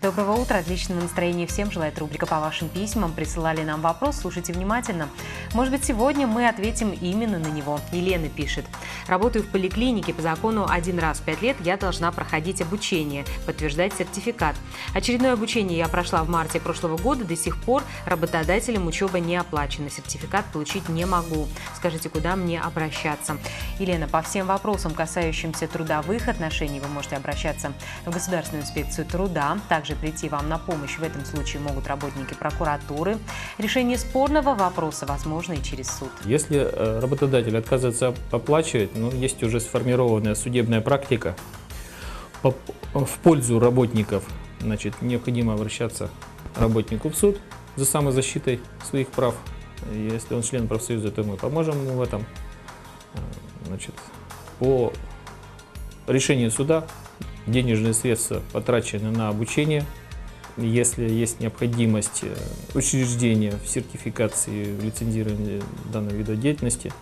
Доброго утра, отличного настроения всем желает рубрика по вашим письмам. Присылали нам вопрос, слушайте внимательно. Может быть, сегодня мы ответим именно на него. Елена пишет. Работаю в поликлинике. По закону один раз в пять лет я должна проходить обучение, подтверждать сертификат. Очередное обучение я прошла в марте прошлого года. До сих пор работодателям учеба не оплачена. Сертификат получить не могу. Скажите, куда мне обращаться? Елена, по всем вопросам, касающимся трудовых отношений, вы можете обращаться в Государственную инспекцию труда. Также прийти вам на помощь в этом случае могут работники прокуратуры. Решение спорного вопроса возможно и через суд. Если э, работодатель отказывается оплачивать, ну, есть уже сформированная судебная практика по- в пользу работников, значит, необходимо обращаться работнику в суд за самозащитой своих прав. Если он член профсоюза, то мы поможем ему в этом. Э, Значит, по решению суда денежные средства потрачены на обучение. Если есть необходимость э, учреждения в сертификации, в лицензировании данного вида деятельности,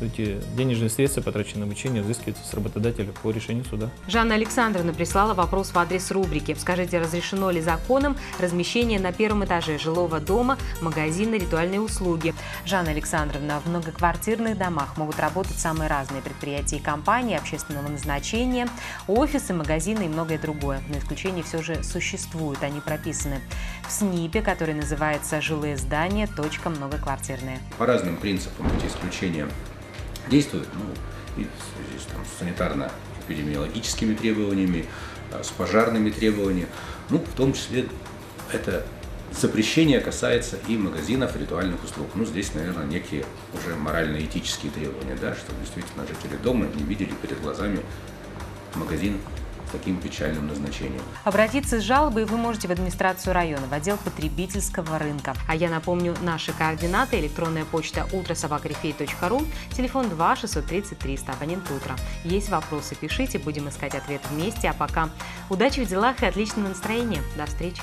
эти денежные средства, потраченные на обучение, взыскиваются с работодателя по решению суда. Жанна Александровна прислала вопрос в адрес рубрики. Скажите, разрешено ли законом размещение на первом этаже жилого дома магазина ритуальные услуги? Жанна Александровна, в многоквартирных домах могут работать самые разные предприятия и компании общественного назначения, офисы, магазины и многое другое. Но исключения все же существуют. Они прописаны в СНИПе, который называется «Жилые здания. Точка многоквартирные». По разным принципам эти исключения действуют, ну, и в связи с, там, санитарно-эпидемиологическими требованиями, а, с пожарными требованиями. Ну, в том числе это запрещение касается и магазинов ритуальных услуг. Ну, здесь, наверное, некие уже морально-этические требования, да, чтобы действительно жители дома не видели перед глазами магазин таким печальным назначением. Обратиться с жалобой вы можете в администрацию района, в отдел потребительского рынка. А я напомню, наши координаты, электронная почта утрособакарифей.ру, телефон 2 630 300, абонент утро. Есть вопросы, пишите, будем искать ответы вместе. А пока удачи в делах и отличного настроения. До встречи!